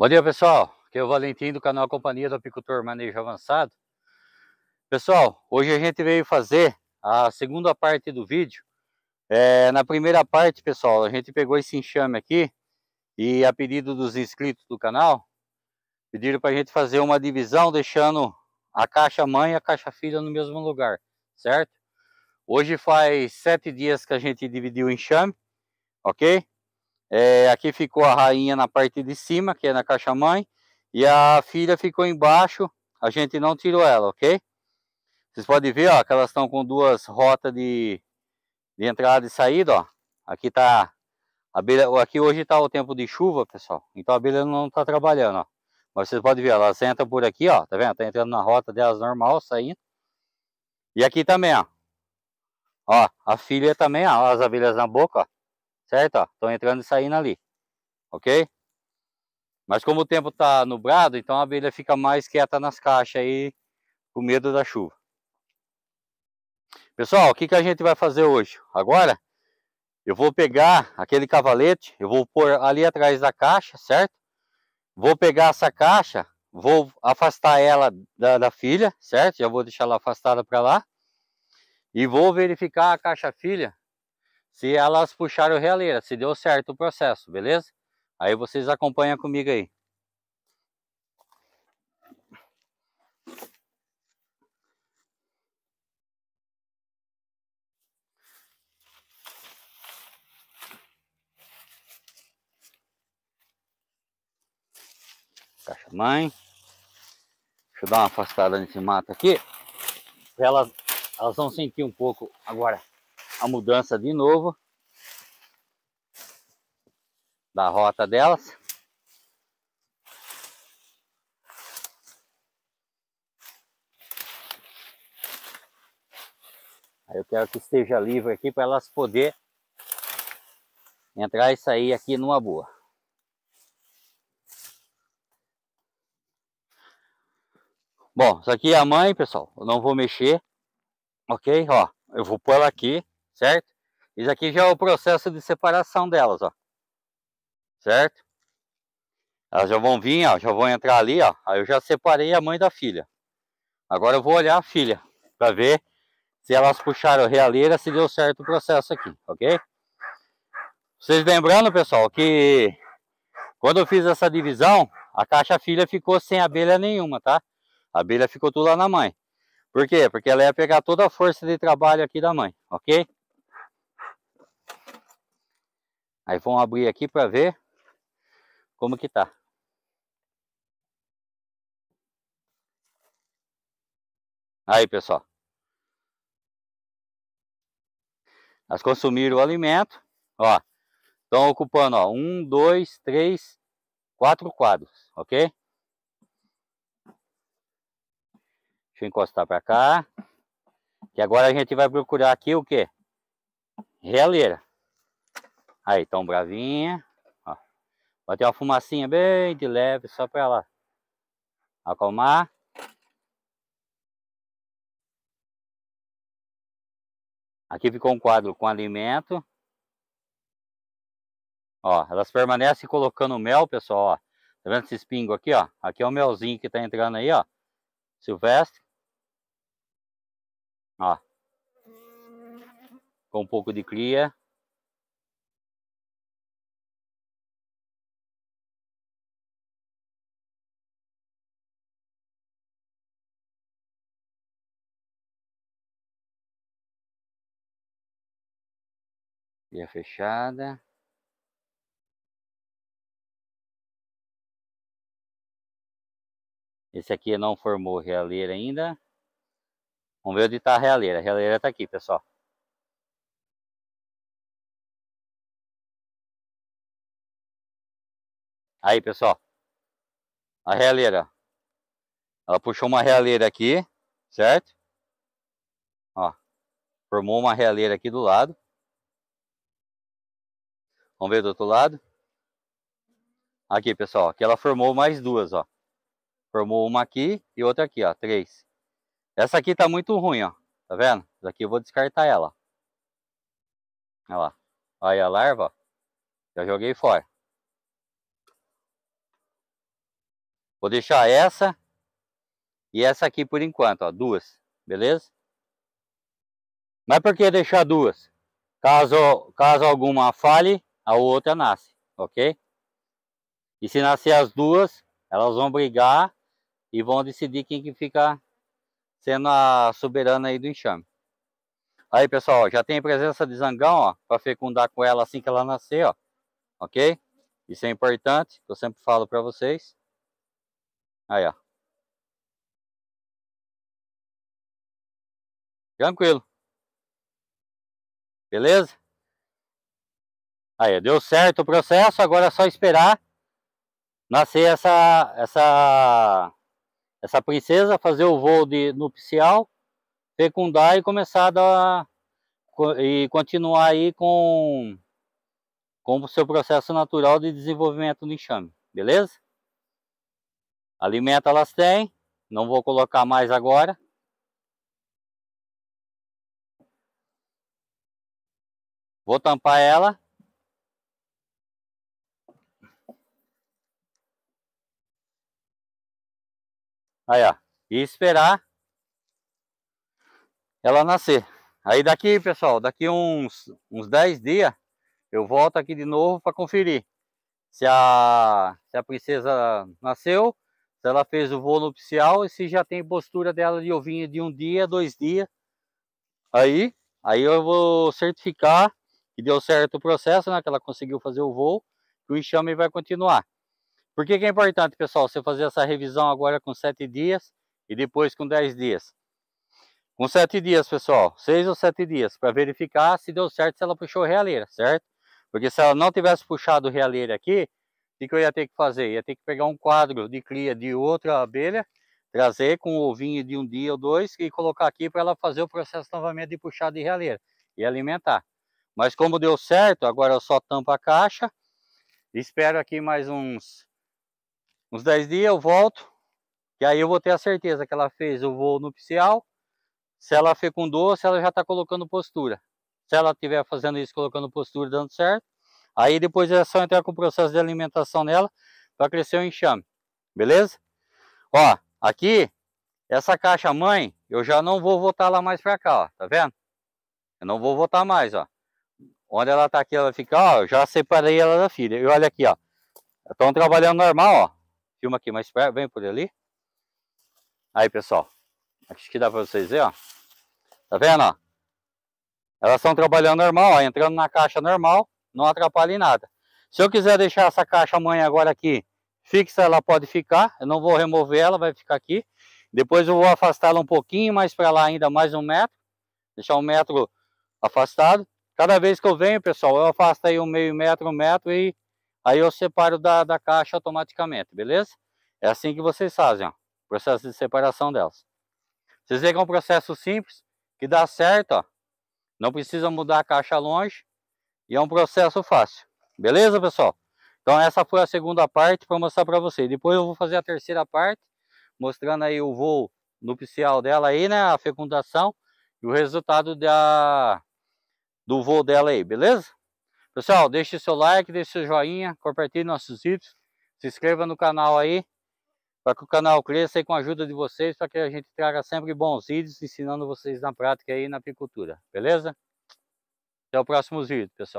Bom dia pessoal, aqui é o Valentim do canal Companhia do Apicultor Manejo Avançado. Pessoal, hoje a gente veio fazer a segunda parte do vídeo. É, na primeira parte, pessoal, a gente pegou esse enxame aqui e a pedido dos inscritos do canal, pediram para a gente fazer uma divisão deixando a caixa mãe e a caixa filha no mesmo lugar, certo? Hoje faz sete dias que a gente dividiu o enxame, ok? É, aqui ficou a rainha na parte de cima, que é na caixa mãe, e a filha ficou embaixo, a gente não tirou ela, ok? Vocês podem ver, ó, que elas estão com duas rotas de, de entrada e saída, ó. Aqui tá, a abelha, aqui hoje tá o tempo de chuva, pessoal, então a abelha não tá trabalhando, ó. Mas vocês podem ver, elas entram por aqui, ó, tá vendo? Tá entrando na rota delas normal, saindo. E aqui também, ó. Ó, a filha também, ó, as abelhas na boca, ó certo? Estão entrando e saindo ali, ok? Mas como o tempo está nublado, então a abelha fica mais quieta nas caixas aí, com medo da chuva. Pessoal, o que, que a gente vai fazer hoje? Agora, eu vou pegar aquele cavalete, eu vou pôr ali atrás da caixa, certo? Vou pegar essa caixa, vou afastar ela da, da filha, certo? Já vou deixar ela afastada para lá. E vou verificar a caixa filha se elas puxaram realeira, se deu certo o processo, beleza? Aí vocês acompanham comigo aí. Caixa mãe. Deixa eu dar uma afastada nesse mato aqui. Elas, elas vão sentir um pouco agora a mudança de novo da rota delas. Aí eu quero que esteja livre aqui para elas poder entrar e sair aqui numa boa. Bom, isso aqui é a mãe, pessoal. Eu não vou mexer. Ok? Ó, eu vou pôr ela aqui certo? Isso aqui já é o processo de separação delas, ó. Certo? Elas já vão vir, ó, já vão entrar ali, ó. Aí eu já separei a mãe da filha. Agora eu vou olhar a filha, para ver se elas puxaram realeira, se deu certo o processo aqui, ok? Vocês lembrando, pessoal, que quando eu fiz essa divisão, a caixa filha ficou sem abelha nenhuma, tá? A abelha ficou tudo lá na mãe. Por quê? Porque ela ia pegar toda a força de trabalho aqui da mãe, ok? Aí vamos abrir aqui para ver como que tá. Aí, pessoal. Elas consumiram o alimento, ó. Estão ocupando, ó, um, dois, três, quatro quadros, ok? Deixa eu encostar para cá. Que agora a gente vai procurar aqui o que? Realeira. Aí, tão bravinha. Ó. Ter uma fumacinha bem de leve, só para ela acalmar. Aqui ficou um quadro com alimento. Ó, elas permanecem colocando mel, pessoal, ó. Tá vendo esse espingo aqui, ó? Aqui é o melzinho que tá entrando aí, ó. Silvestre. Ó. Com um pouco de cria. Via fechada. Esse aqui não formou realeira ainda. Vamos ver onde está a realeira. A realeira está aqui, pessoal. Aí, pessoal. A realeira. Ela puxou uma realeira aqui, certo? Ó. Formou uma realeira aqui do lado. Vamos ver do outro lado. Aqui, pessoal. Aqui ela formou mais duas, ó. Formou uma aqui e outra aqui, ó. Três. Essa aqui tá muito ruim, ó. Tá vendo? Essa aqui eu vou descartar ela. Olha lá. Olha a larva, ó. Já joguei fora. Vou deixar essa e essa aqui por enquanto, ó, duas, beleza? Mas por que deixar duas? Caso, caso alguma falhe, a outra nasce, ok? E se nascer as duas, elas vão brigar e vão decidir quem que fica sendo a soberana aí do enxame. Aí, pessoal, já tem presença de zangão, ó, para fecundar com ela assim que ela nascer, ó. Ok? Isso é importante, eu sempre falo para vocês. Aí, ó. Tranquilo. Beleza? Aí, deu certo o processo, agora é só esperar nascer essa essa essa princesa, fazer o voo de nupcial, fecundar e começar a e continuar aí com com o seu processo natural de desenvolvimento do enxame, beleza? Alimento elas têm, não vou colocar mais agora. Vou tampar ela. Aí, ó. E esperar ela nascer. Aí daqui, pessoal, daqui uns, uns 10 dias, eu volto aqui de novo para conferir se a, se a princesa nasceu, se ela fez o voo nupcial e se já tem postura dela de ovinho de um dia, dois dias. Aí, aí eu vou certificar que deu certo o processo, né, que ela conseguiu fazer o voo, que o enxame vai continuar. Por que, que é importante, pessoal, você fazer essa revisão agora com sete dias e depois com dez dias? Com sete dias, pessoal, seis ou sete dias, para verificar se deu certo, se ela puxou realeira, certo? Porque se ela não tivesse puxado realeira aqui, o que eu ia ter que fazer? Ia ter que pegar um quadro de cria de outra abelha, trazer com o ovinho de um dia ou dois e colocar aqui para ela fazer o processo novamente de puxar de realeira e alimentar. Mas como deu certo, agora eu só tampo a caixa, espero aqui mais uns uns 10 dias eu volto, e aí eu vou ter a certeza que ela fez o voo nupcial, se ela fecundou, se ela já está colocando postura. Se ela estiver fazendo isso, colocando postura, dando certo, aí depois é só entrar com o processo de alimentação nela para crescer o enxame, beleza? Ó, aqui, essa caixa mãe, eu já não vou voltar lá mais para cá, ó, tá vendo? Eu não vou voltar mais, ó. Onde ela tá aqui, ela fica, ó, eu já separei ela da filha. E olha aqui, ó. Estão trabalhando normal, ó. Filma aqui mais perto, vem por ali. Aí, pessoal. Acho que dá para vocês verem, ó. Tá vendo, ó? Elas estão trabalhando normal, ó, entrando na caixa normal, não atrapalha em nada. Se eu quiser deixar essa caixa mãe agora aqui fixa, ela pode ficar. Eu não vou remover ela, vai ficar aqui. Depois eu vou afastá-la um pouquinho mais para lá, ainda mais um metro. Deixar um metro afastado. Cada vez que eu venho, pessoal, eu afasto aí um meio metro, um metro e Aí eu separo da, da caixa automaticamente, beleza? É assim que vocês fazem, ó. Processo de separação delas. Vocês veem que é um processo simples, que dá certo, ó. Não precisa mudar a caixa longe. E é um processo fácil. Beleza, pessoal? Então essa foi a segunda parte para mostrar para vocês. Depois eu vou fazer a terceira parte, mostrando aí o voo nupcial dela aí, né? A fecundação e o resultado da, do voo dela aí, beleza? Pessoal, deixe seu like, deixe seu joinha, compartilhe nossos vídeos, se inscreva no canal aí, para que o canal cresça e com a ajuda de vocês, para que a gente traga sempre bons vídeos, ensinando vocês na prática aí na apicultura, beleza? Até o próximo vídeo, pessoal.